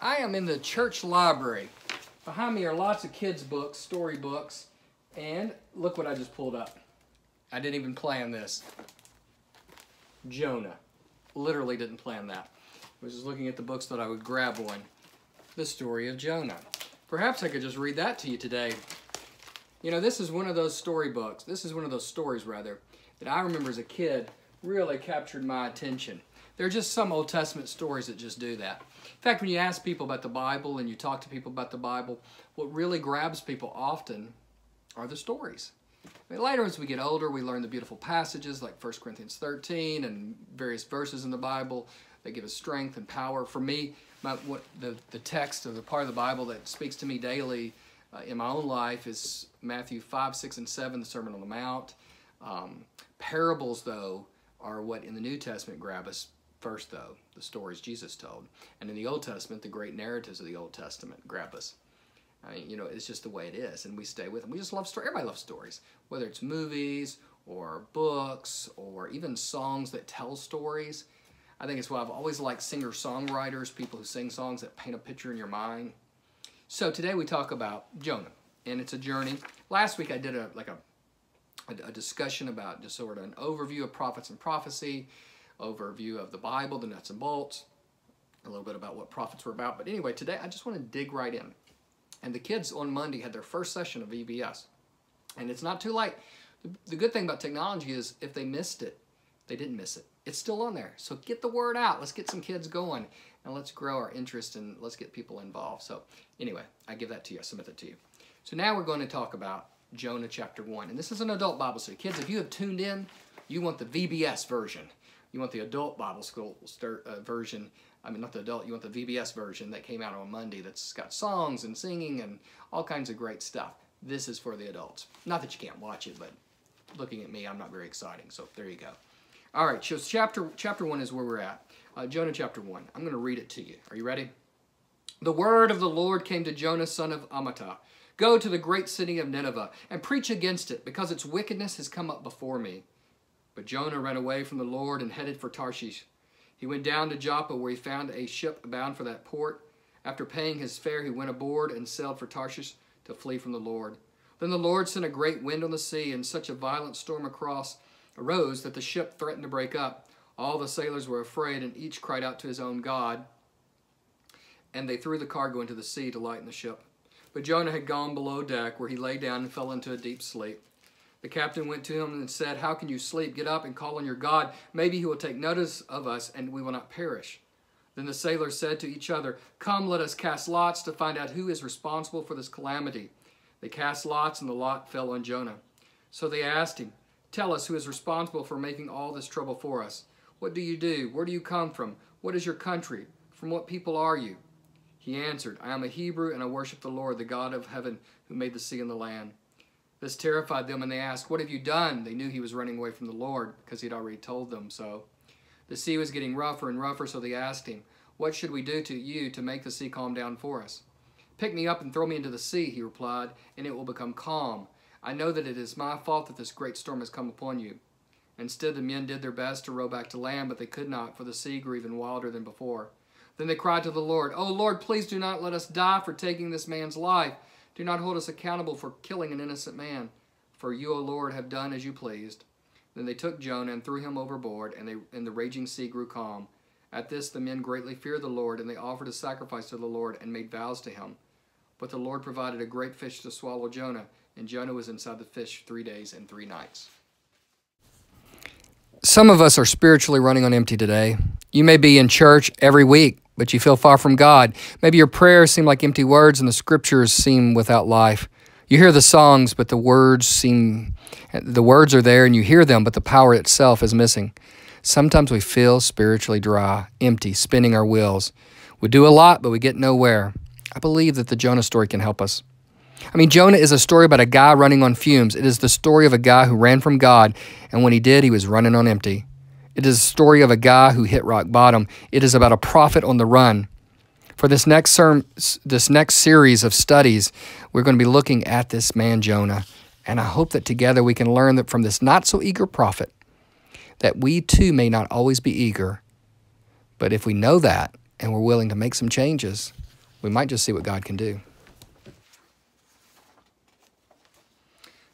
I am in the church library. Behind me are lots of kids' books, story books, and look what I just pulled up. I didn't even plan this. Jonah. Literally didn't plan that. I was just looking at the books that I would grab one. The story of Jonah. Perhaps I could just read that to you today. You know, this is one of those storybooks. This is one of those stories, rather, that I remember as a kid really captured my attention. There are just some Old Testament stories that just do that. In fact, when you ask people about the Bible and you talk to people about the Bible, what really grabs people often are the stories. I mean, later, as we get older, we learn the beautiful passages like 1 Corinthians 13 and various verses in the Bible that give us strength and power. For me, my, what the, the text or the part of the Bible that speaks to me daily uh, in my own life is Matthew 5, 6, and 7, the Sermon on the Mount. Um, parables, though, are what in the New Testament grab us first, though, the stories Jesus told. And in the Old Testament, the great narratives of the Old Testament grab us. I mean, you know, it's just the way it is, and we stay with them. We just love stories. Everybody loves stories, whether it's movies or books or even songs that tell stories. I think it's why I've always liked singer-songwriters, people who sing songs that paint a picture in your mind. So today we talk about Jonah, and it's a journey. Last week I did a like a a, a discussion about just sort of an overview of prophets and prophecy, overview of the Bible, the nuts and bolts, a little bit about what prophets were about. But anyway, today I just want to dig right in. And the kids on Monday had their first session of VBS. And it's not too late. The, the good thing about technology is if they missed it, they didn't miss it. It's still on there. So get the word out. Let's get some kids going and let's grow our interest and let's get people involved. So anyway, I give that to you. I submit that to you. So now we're going to talk about Jonah chapter 1. And this is an adult Bible study. Kids, if you have tuned in, you want the VBS version. You want the adult Bible school uh, version I mean, not the adult, you want the VBS version that came out on Monday that's got songs and singing and all kinds of great stuff. This is for the adults. Not that you can't watch it, but looking at me, I'm not very exciting. So there you go. All right, so chapter, chapter 1 is where we're at. Uh, Jonah chapter 1. I'm going to read it to you. Are you ready? The word of the Lord came to Jonah, son of Amittai. Go to the great city of Nineveh and preach against it, because its wickedness has come up before me. But Jonah ran away from the Lord and headed for Tarshish. He went down to Joppa, where he found a ship bound for that port. After paying his fare, he went aboard and sailed for Tarshish to flee from the Lord. Then the Lord sent a great wind on the sea, and such a violent storm across arose that the ship threatened to break up. All the sailors were afraid, and each cried out to his own God. And they threw the cargo into the sea to lighten the ship. But Jonah had gone below deck, where he lay down and fell into a deep sleep. The captain went to him and said, How can you sleep? Get up and call on your God. Maybe he will take notice of us and we will not perish. Then the sailors said to each other, Come, let us cast lots to find out who is responsible for this calamity. They cast lots, and the lot fell on Jonah. So they asked him, Tell us who is responsible for making all this trouble for us. What do you do? Where do you come from? What is your country? From what people are you? He answered, I am a Hebrew, and I worship the Lord, the God of heaven, who made the sea and the land. This terrified them, and they asked, What have you done? They knew he was running away from the Lord because he'd already told them so. The sea was getting rougher and rougher, so they asked him, What should we do to you to make the sea calm down for us? Pick me up and throw me into the sea, he replied, and it will become calm. I know that it is my fault that this great storm has come upon you. Instead, the men did their best to row back to land, but they could not, for the sea grew even wilder than before. Then they cried to the Lord, O Lord, please do not let us die for taking this man's life. Do not hold us accountable for killing an innocent man, for you, O Lord, have done as you pleased. Then they took Jonah and threw him overboard, and, they, and the raging sea grew calm. At this the men greatly feared the Lord, and they offered a sacrifice to the Lord and made vows to him. But the Lord provided a great fish to swallow Jonah, and Jonah was inside the fish three days and three nights. Some of us are spiritually running on empty today. You may be in church every week, but you feel far from God. Maybe your prayers seem like empty words and the scriptures seem without life. You hear the songs, but the words seem, the words are there and you hear them, but the power itself is missing. Sometimes we feel spiritually dry, empty, spinning our wheels. We do a lot, but we get nowhere. I believe that the Jonah story can help us. I mean, Jonah is a story about a guy running on fumes. It is the story of a guy who ran from God, and when he did, he was running on empty. It is a story of a guy who hit rock bottom. It is about a prophet on the run. For this next serm, this next series of studies, we're going to be looking at this man Jonah, and I hope that together we can learn that from this not so eager prophet that we too may not always be eager, but if we know that and we're willing to make some changes, we might just see what God can do.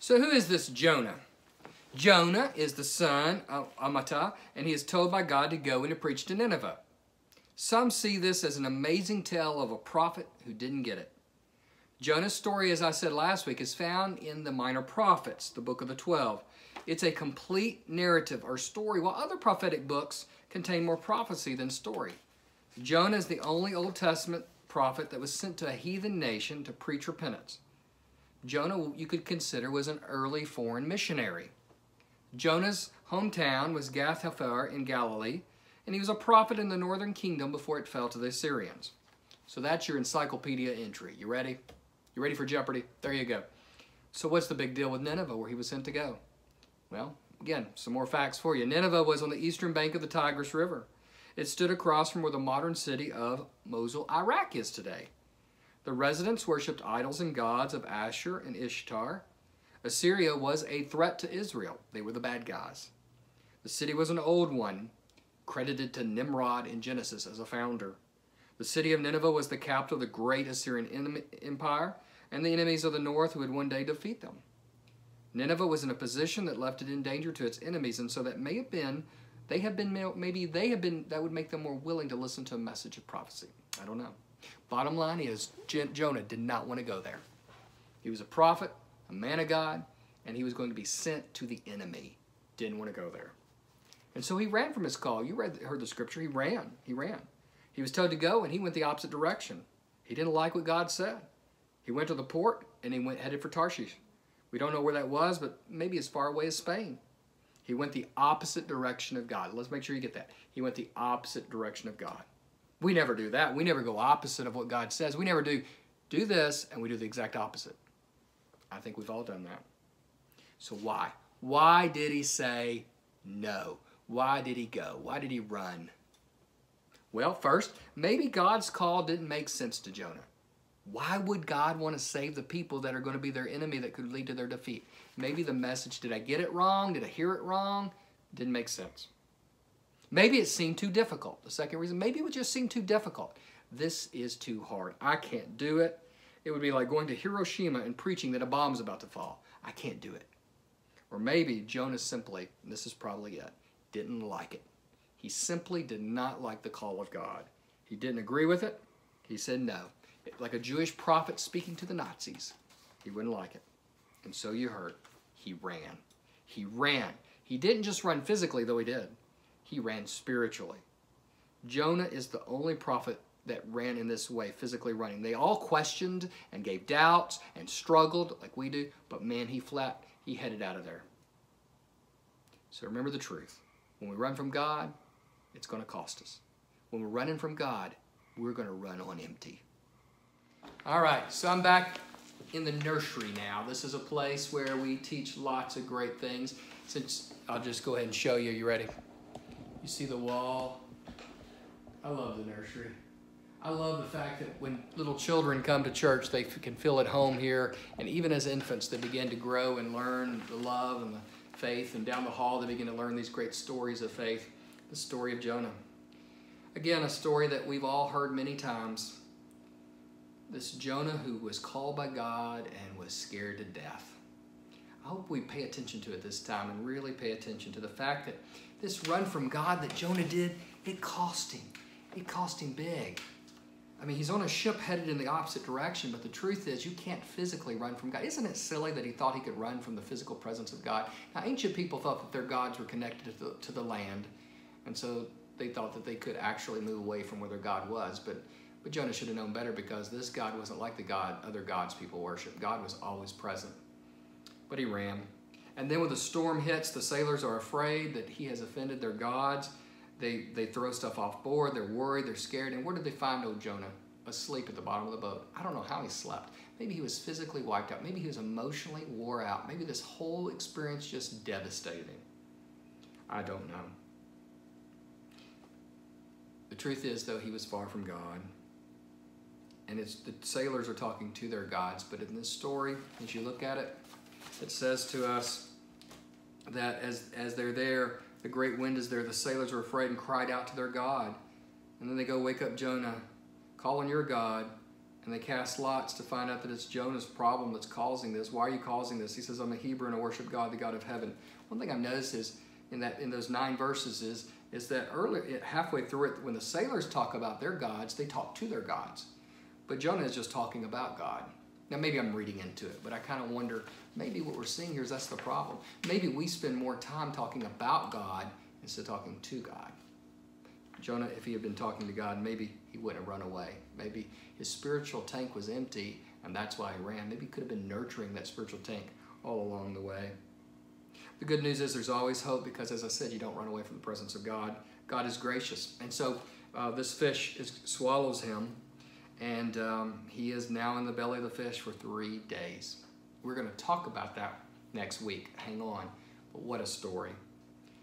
So, who is this Jonah? Jonah is the son of Amittai, and he is told by God to go and to preach to Nineveh. Some see this as an amazing tale of a prophet who didn't get it. Jonah's story, as I said last week, is found in the Minor Prophets, the book of the Twelve. It's a complete narrative or story, while other prophetic books contain more prophecy than story. Jonah is the only Old Testament prophet that was sent to a heathen nation to preach repentance. Jonah, you could consider, was an early foreign missionary. Jonah's hometown was Gath Hepher in Galilee, and he was a prophet in the northern kingdom before it fell to the Assyrians. So that's your encyclopedia entry. You ready? You ready for Jeopardy? There you go. So what's the big deal with Nineveh where he was sent to go? Well, again, some more facts for you. Nineveh was on the eastern bank of the Tigris River. It stood across from where the modern city of Mosul, Iraq is today. The residents worshipped idols and gods of Asher and Ishtar. Assyria was a threat to Israel. They were the bad guys. The city was an old one, credited to Nimrod in Genesis as a founder. The city of Nineveh was the capital of the great Assyrian empire and the enemies of the north who would one day defeat them. Nineveh was in a position that left it in danger to its enemies, and so that may have been, they have been, maybe they have been, that would make them more willing to listen to a message of prophecy. I don't know. Bottom line is, Jonah did not want to go there. He was a prophet, a man of God, and he was going to be sent to the enemy. Didn't want to go there. And so he ran from his call. You read, heard the scripture. He ran. He ran. He was told to go, and he went the opposite direction. He didn't like what God said. He went to the port, and he went headed for Tarshish. We don't know where that was, but maybe as far away as Spain. He went the opposite direction of God. Let's make sure you get that. He went the opposite direction of God. We never do that. We never go opposite of what God says. We never do do this and we do the exact opposite. I think we've all done that. So why? Why did he say no? Why did he go? Why did he run? Well, first, maybe God's call didn't make sense to Jonah. Why would God want to save the people that are going to be their enemy that could lead to their defeat? Maybe the message, did I get it wrong? Did I hear it wrong? Didn't make sense. Maybe it seemed too difficult. The second reason, maybe it would just seem too difficult. This is too hard. I can't do it. It would be like going to Hiroshima and preaching that a bomb's about to fall. I can't do it. Or maybe Jonah simply, this is probably it, didn't like it. He simply did not like the call of God. He didn't agree with it. He said no like a Jewish prophet speaking to the Nazis. He wouldn't like it. And so you heard, he ran. He ran. He didn't just run physically, though he did. He ran spiritually. Jonah is the only prophet that ran in this way, physically running. They all questioned and gave doubts and struggled like we do, but man, he flat, he headed out of there. So remember the truth. When we run from God, it's going to cost us. When we're running from God, we're going to run on empty. All right, so I'm back in the nursery now. This is a place where we teach lots of great things. Since I'll just go ahead and show you. You ready? You see the wall? I love the nursery. I love the fact that when little children come to church, they can feel at home here. And even as infants, they begin to grow and learn the love and the faith. And down the hall, they begin to learn these great stories of faith. The story of Jonah. Again, a story that we've all heard many times this Jonah who was called by God and was scared to death. I hope we pay attention to it this time and really pay attention to the fact that this run from God that Jonah did, it cost him. It cost him big. I mean, he's on a ship headed in the opposite direction, but the truth is, you can't physically run from God. Isn't it silly that he thought he could run from the physical presence of God? Now, ancient people thought that their gods were connected to the, to the land, and so they thought that they could actually move away from where their God was. But but Jonah should have known better because this God wasn't like the God other gods people worship. God was always present. But he ran. And then when the storm hits, the sailors are afraid that he has offended their gods. They, they throw stuff off board. They're worried. They're scared. And where did they find old Jonah? Asleep at the bottom of the boat. I don't know how he slept. Maybe he was physically wiped out. Maybe he was emotionally wore out. Maybe this whole experience just devastated him. I don't know. The truth is, though, he was far from God and it's the sailors are talking to their gods. But in this story, as you look at it, it says to us that as as they're there, the great wind is there. The sailors were afraid and cried out to their God, and then they go wake up Jonah, call on your God. And they cast lots to find out that it's Jonah's problem that's causing this. Why are you causing this? He says, I'm a Hebrew and I worship God, the God of heaven. One thing I've noticed is in that in those nine verses is, is that early halfway through it, when the sailors talk about their gods, they talk to their gods. But Jonah is just talking about God. Now maybe I'm reading into it, but I kind of wonder maybe what we're seeing here is that's the problem. Maybe we spend more time talking about God instead of talking to God. Jonah, if he had been talking to God, maybe he wouldn't have run away. Maybe his spiritual tank was empty, and that's why he ran. Maybe he could have been nurturing that spiritual tank all along the way. The good news is there's always hope because, as I said, you don't run away from the presence of God. God is gracious. And so uh, this fish is, swallows him, and um, he is now in the belly of the fish for three days. We're going to talk about that next week. Hang on. But what a story.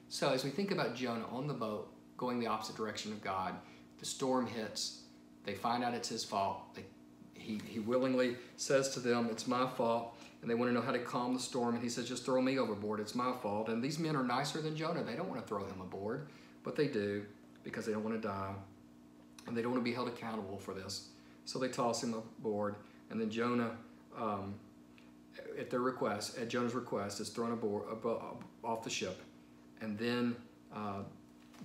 So, as we think about Jonah on the boat going the opposite direction of God, the storm hits. They find out it's his fault. They, he, he willingly says to them, It's my fault. And they want to know how to calm the storm. And he says, Just throw me overboard. It's my fault. And these men are nicer than Jonah. They don't want to throw him aboard, but they do because they don't want to die. And they don't want to be held accountable for this. So they toss him aboard, and then Jonah, um, at their request, at Jonah's request, is thrown aboard off the ship, and then uh,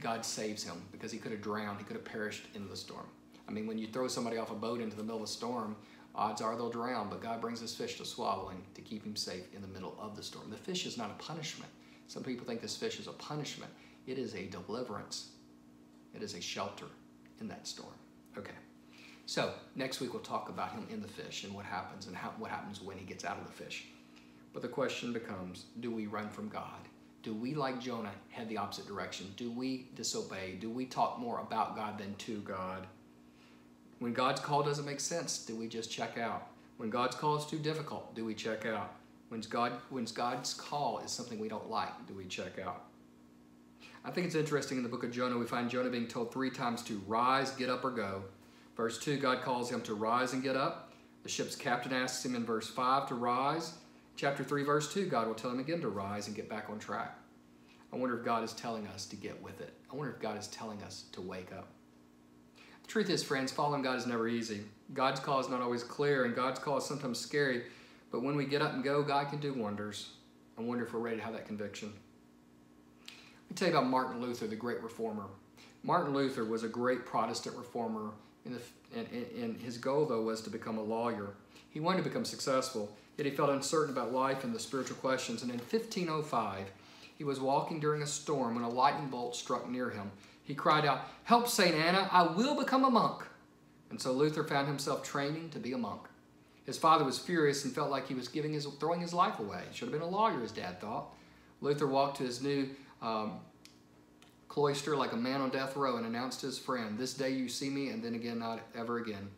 God saves him because he could have drowned, he could have perished in the storm. I mean, when you throw somebody off a boat into the middle of a storm, odds are they'll drown, but God brings this fish to swallow him to keep him safe in the middle of the storm. The fish is not a punishment. Some people think this fish is a punishment. It is a deliverance. It is a shelter in that storm. Okay. So next week we'll talk about him in the fish and what happens and how, what happens when he gets out of the fish. But the question becomes, do we run from God? Do we, like Jonah, head the opposite direction? Do we disobey? Do we talk more about God than to God? When God's call doesn't make sense, do we just check out? When God's call is too difficult, do we check out? When, God, when God's call is something we don't like, do we check out? I think it's interesting in the book of Jonah, we find Jonah being told three times to rise, get up, or go. Verse 2, God calls him to rise and get up. The ship's captain asks him in verse 5 to rise. Chapter 3, verse 2, God will tell him again to rise and get back on track. I wonder if God is telling us to get with it. I wonder if God is telling us to wake up. The truth is, friends, following God is never easy. God's call is not always clear, and God's call is sometimes scary. But when we get up and go, God can do wonders. I wonder if we're ready to have that conviction. Let me tell you about Martin Luther, the great reformer. Martin Luther was a great Protestant reformer and, and, and his goal, though, was to become a lawyer. He wanted to become successful, yet he felt uncertain about life and the spiritual questions. And in 1505, he was walking during a storm when a lightning bolt struck near him. He cried out, Help, St. Anna, I will become a monk. And so Luther found himself training to be a monk. His father was furious and felt like he was giving his, throwing his life away. Should have been a lawyer, his dad thought. Luther walked to his new um, cloister like a man on death row and announced to his friend, This day you see me, and then again, not ever again.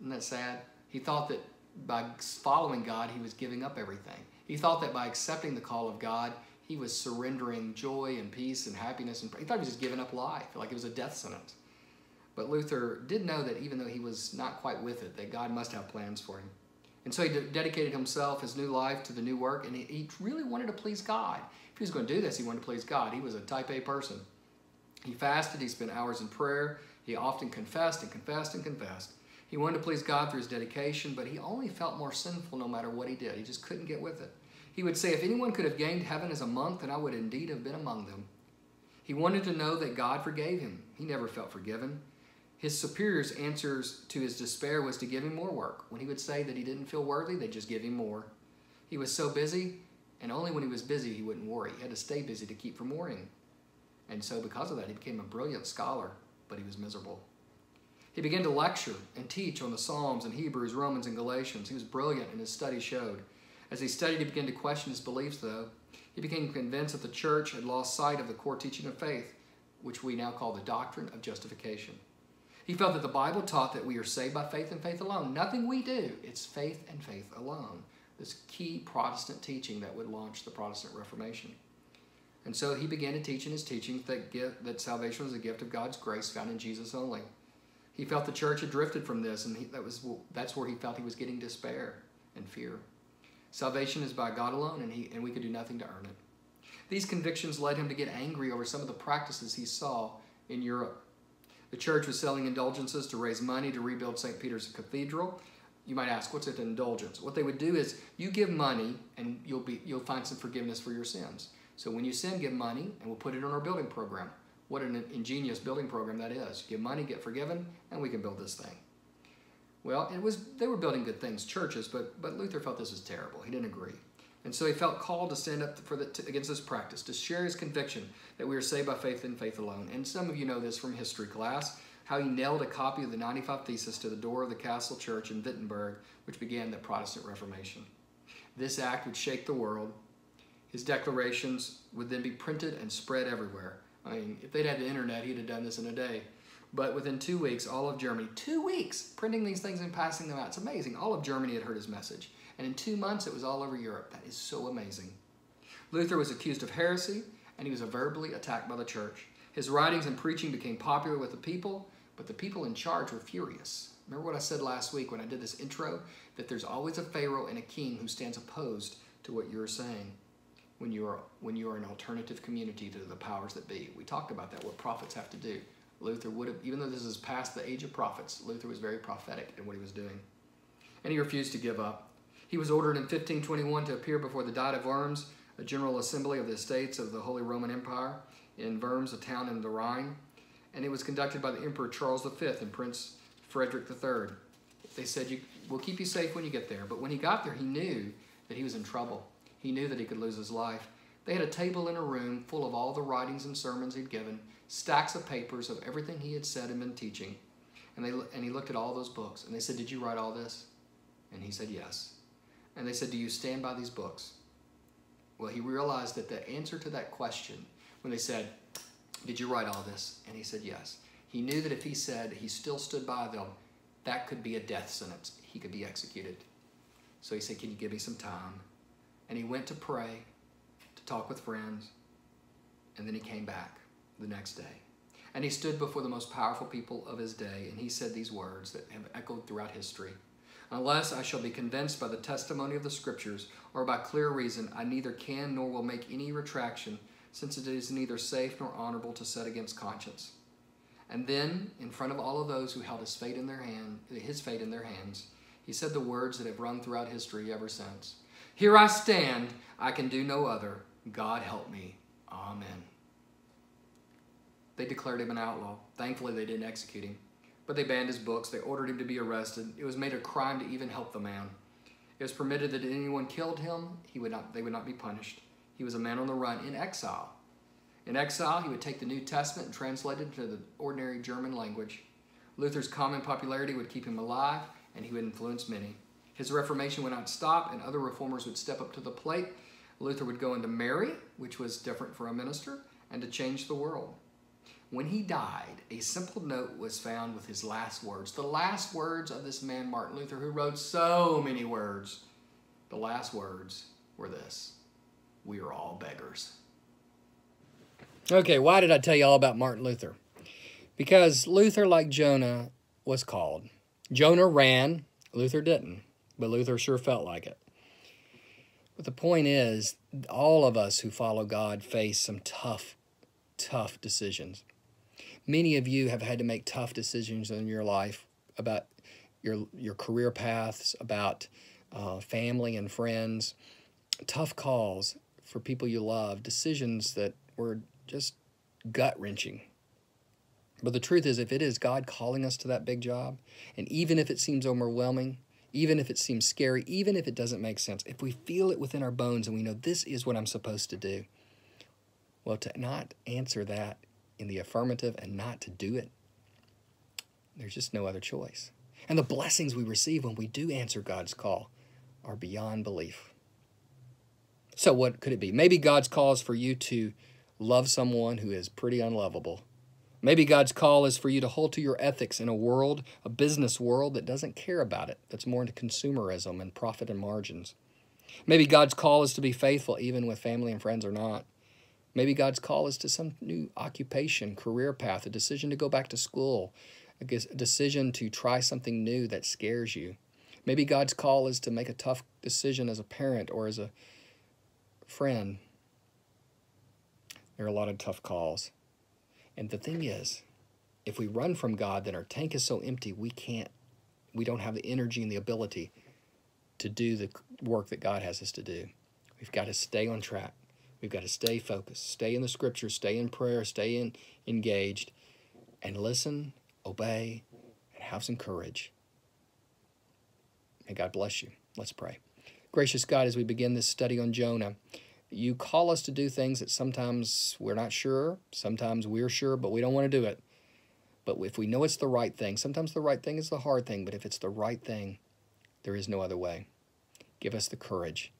Isn't that sad? He thought that by following God, he was giving up everything. He thought that by accepting the call of God, he was surrendering joy and peace and happiness. And he thought he was just giving up life, like it was a death sentence. But Luther did know that even though he was not quite with it, that God must have plans for him. And so he dedicated himself, his new life, to the new work, and he really wanted to please God. If he was going to do this, he wanted to please God. He was a type A person. He fasted, he spent hours in prayer, he often confessed and confessed and confessed. He wanted to please God through his dedication, but he only felt more sinful no matter what he did. He just couldn't get with it. He would say, If anyone could have gained heaven as a monk, then I would indeed have been among them. He wanted to know that God forgave him. He never felt forgiven. His superior's answers to his despair was to give him more work. When he would say that he didn't feel worthy, they'd just give him more. He was so busy, and only when he was busy he wouldn't worry. He had to stay busy to keep from worrying. And so because of that, he became a brilliant scholar, but he was miserable. He began to lecture and teach on the Psalms and Hebrews, Romans, and Galatians. He was brilliant, and his study showed. As he studied, he began to question his beliefs, though. He became convinced that the church had lost sight of the core teaching of faith, which we now call the doctrine of justification. He felt that the Bible taught that we are saved by faith and faith alone. Nothing we do, it's faith and faith alone. This key Protestant teaching that would launch the Protestant Reformation. And so he began to teach in his teachings that, gift, that salvation was a gift of God's grace found in Jesus only. He felt the church had drifted from this, and he, that was, that's where he felt he was getting despair and fear. Salvation is by God alone, and, he, and we could do nothing to earn it. These convictions led him to get angry over some of the practices he saw in Europe. The church was selling indulgences to raise money to rebuild St. Peter's Cathedral. You might ask, what's an indulgence? What they would do is you give money and you'll be you'll find some forgiveness for your sins. So when you sin, give money and we'll put it on our building program. What an ingenious building program that is. Give money, get forgiven, and we can build this thing. Well, it was they were building good things, churches, but but Luther felt this was terrible. He didn't agree. And so he felt called to stand up for the, to, against this practice, to share his conviction that we are saved by faith and faith alone. And some of you know this from history class how he nailed a copy of the 95 Thesis to the door of the Castle Church in Wittenberg, which began the Protestant Reformation. This act would shake the world. His declarations would then be printed and spread everywhere. I mean, if they'd had the internet, he'd have done this in a day. But within two weeks, all of Germany, two weeks, printing these things and passing them out. It's amazing. All of Germany had heard his message. And in two months, it was all over Europe. That is so amazing. Luther was accused of heresy, and he was verbally attacked by the church. His writings and preaching became popular with the people, but the people in charge were furious. Remember what I said last week when I did this intro? That there's always a Pharaoh and a king who stands opposed to what you're saying when you are when you are an alternative community to the powers that be. We talked about that, what prophets have to do. Luther would have, even though this is past the age of prophets, Luther was very prophetic in what he was doing. And he refused to give up. He was ordered in 1521 to appear before the Diet of Worms, a general assembly of the estates of the Holy Roman Empire in Worms, a town in the Rhine and it was conducted by the Emperor Charles V and Prince Frederick III. They said, you, We'll keep you safe when you get there. But when he got there, he knew that he was in trouble. He knew that he could lose his life. They had a table in a room full of all the writings and sermons he'd given, stacks of papers of everything he had said and been teaching. And, they, and he looked at all those books, and they said, Did you write all this? And he said, Yes. And they said, Do you stand by these books? Well, he realized that the answer to that question, when they said, did you write all this? And he said, Yes. He knew that if he said he still stood by them, that could be a death sentence. He could be executed. So he said, Can you give me some time? And he went to pray, to talk with friends, and then he came back the next day. And he stood before the most powerful people of his day, and he said these words that have echoed throughout history. Unless I shall be convinced by the testimony of the Scriptures or by clear reason, I neither can nor will make any retraction since it is neither safe nor honorable to set against conscience. And then, in front of all of those who held his fate in their hand, his fate in their hands, he said the words that have rung throughout history ever since. Here I stand, I can do no other. God help me. Amen. They declared him an outlaw. Thankfully, they didn't execute him. But they banned his books. They ordered him to be arrested. It was made a crime to even help the man. It was permitted that anyone killed him, he would not, they would not be punished. He was a man on the run in exile. In exile, he would take the New Testament and translate it into the ordinary German language. Luther's common popularity would keep him alive, and he would influence many. His Reformation would not stop, and other reformers would step up to the plate. Luther would go into marry, which was different for a minister, and to change the world. When he died, a simple note was found with his last words. The last words of this man, Martin Luther, who wrote so many words, the last words were this we are all beggars. Okay, why did I tell you all about Martin Luther? Because Luther, like Jonah, was called. Jonah ran, Luther didn't, but Luther sure felt like it. But the point is, all of us who follow God face some tough, tough decisions. Many of you have had to make tough decisions in your life about your, your career paths, about uh, family and friends, tough calls for people you love, decisions that were just gut wrenching. But the truth is, if it is God calling us to that big job, and even if it seems overwhelming, even if it seems scary, even if it doesn't make sense, if we feel it within our bones and we know this is what I'm supposed to do, well, to not answer that in the affirmative and not to do it, there's just no other choice. And the blessings we receive when we do answer God's call are beyond belief. So, what could it be? Maybe God's call is for you to love someone who is pretty unlovable. Maybe God's call is for you to hold to your ethics in a world, a business world that doesn't care about it, that's more into consumerism and profit and margins. Maybe God's call is to be faithful even with family and friends or not. Maybe God's call is to some new occupation, career path, a decision to go back to school, a decision to try something new that scares you. Maybe God's call is to make a tough decision as a parent or as a friend, there are a lot of tough calls. And the thing is, if we run from God, then our tank is so empty we can't, we don't have the energy and the ability to do the work that God has us to do. We've got to stay on track. We've got to stay focused, stay in the scriptures, stay in prayer, stay in, engaged, and listen, obey, and have some courage. May God bless you. Let's pray. Gracious God, as we begin this study on Jonah, you call us to do things that sometimes we're not sure, sometimes we're sure, but we don't want to do it. But if we know it's the right thing, sometimes the right thing is the hard thing, but if it's the right thing, there is no other way. Give us the courage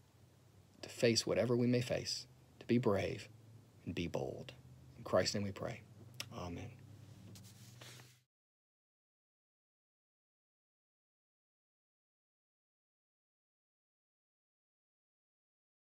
to face whatever we may face, to be brave and be bold. In Christ's name we pray. Amen.